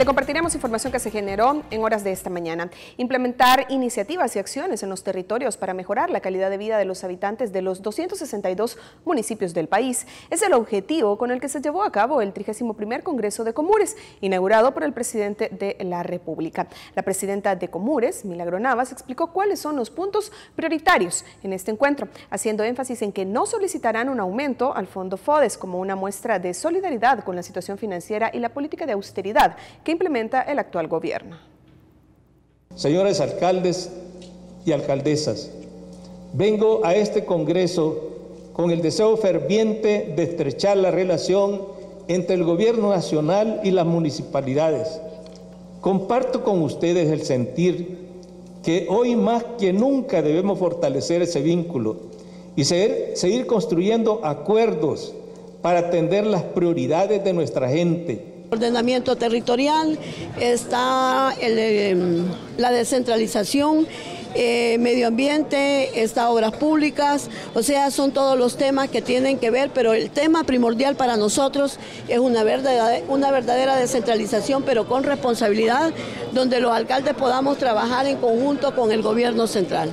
Le compartiremos información que se generó en horas de esta mañana. Implementar iniciativas y acciones en los territorios para mejorar la calidad de vida de los habitantes de los 262 municipios del país es el objetivo con el que se llevó a cabo el 31 Congreso de Comures, inaugurado por el presidente de la República. La presidenta de Comures, Milagro Navas, explicó cuáles son los puntos prioritarios en este encuentro, haciendo énfasis en que no solicitarán un aumento al Fondo FODES como una muestra de solidaridad con la situación financiera y la política de austeridad que implementa el actual gobierno. Señores alcaldes y alcaldesas, vengo a este Congreso con el deseo ferviente de estrechar la relación entre el gobierno nacional y las municipalidades. Comparto con ustedes el sentir que hoy más que nunca debemos fortalecer ese vínculo y seguir, seguir construyendo acuerdos para atender las prioridades de nuestra gente Ordenamiento territorial, está em, la descentralización, eh, medio ambiente, está obras públicas, o sea, son todos los temas que tienen que ver, pero el tema primordial para nosotros es una verdadera, una verdadera descentralización, pero con responsabilidad, donde los alcaldes podamos trabajar en conjunto con el gobierno central.